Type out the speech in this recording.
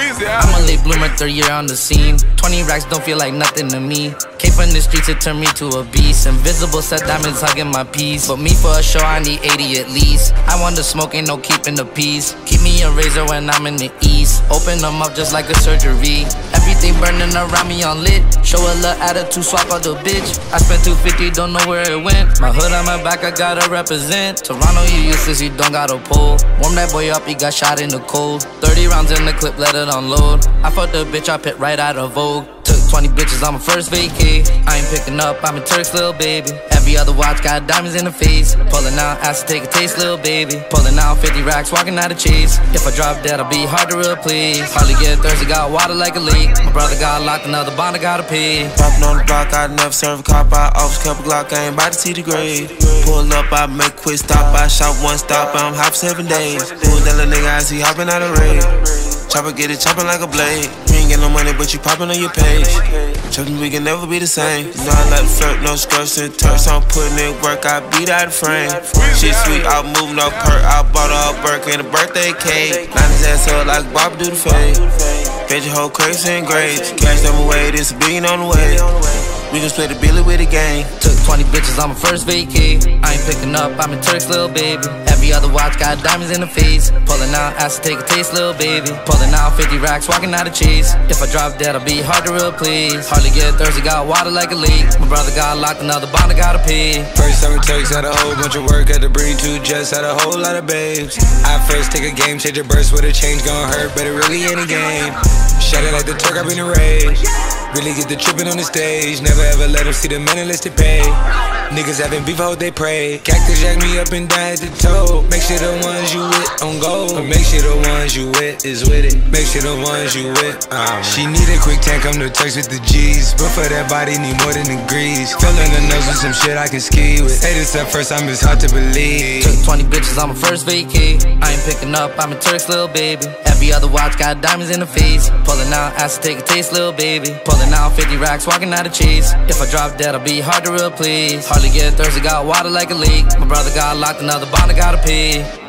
I'm a late bloomer, third year on the scene. 20 racks don't feel like nothing to me. Came from the streets, it turned me to a beast. Invisible set diamonds hugging my piece. But me for a show, I need 80 at least. I want the smoke, ain't no keeping the peace. Keep me a razor when I'm in the east. Open them up just like a surgery. Everything burning around me on lit. Show a little attitude, swap out the bitch. I spent 250, don't know where it went. My hood on my back, I gotta represent. Toronto, you useless, you don't got a pull. Warm that boy up, he got shot in the cold. 30 rounds in the clip, let it unload. I fucked the bitch, I pit right out of Vogue. Took 20 bitches on my first vacay. I ain't picking up, I'm a Turk's little baby. Every other watch got diamonds in the face. Pulling out, ask to take a taste, little baby. Pulling out 50 racks, walking out of cheese. If I drop dead, I'll be hard to replace. Hardly get thirsty, got water like a leak. My brother got locked, another bond, I gotta pay. Popping on the block, I never serve a cop. I always a Glock, I ain't about to see the grade. Pull up, I make quick stop. I shot one stop, I'm hop seven days. Who that little nigga I see hopping out of raid? Chopper get it chopping like a blade. You ain't get no money, but you popping on your page. Chopping, we can never be the same. You know I like to flirt, no skirts and turks. I'm putting in work, I beat out the frame. Shit sweet, I move no perk. I bought her a Birkin and a birthday cake. Line his ass up like Bob do the fade. Your whole crazy and grades. Cash them away, this a billion on the way. We can split a billy with a gang. Took 20 bitches on my first vacay. I ain't picking up, I'm a Turk's little baby. Every other watch got diamonds in the face. Pulling out, asked to take a taste, little baby. Pulling out 50 racks, walking out of cheese. If I drop dead, I'll be hard to replace. Hardly get thirsty, got water like a leak. My brother got locked, another bond, I gotta pay. First time takes, had a whole bunch of work, had to bring two jets, had a whole lot of babes. I first take a game, change a burst with a change, gon' hurt, but it really ain't a game. Shut it like the Turk, I've been a rage. Really get the trippin' on the stage, never ever let them see the men unless they pay. Niggas having beef, I hope they pray. Cactus jack me up and down at the toe. Make sure the ones you with on go. Make sure the ones you with is with it. Make sure the ones you with. Um. She need a quick tank, I'm the text with the G's. But for that body, need more than degrees. Filling the nose with some shit I can ski with. Hey, this first, I'm just hard to believe. Took 20 bitches on my first vacay. I ain't picking up, I'm a Turk's little baby. Every other watch got diamonds in the face. Pulling out, to take a taste, little baby. Pulling out 50 racks, walking out of cheese. If I drop dead, I'll be hard to replace. Hardly get thirsty, got water like a leak. My brother got locked, another bond, I gotta pay.